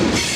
you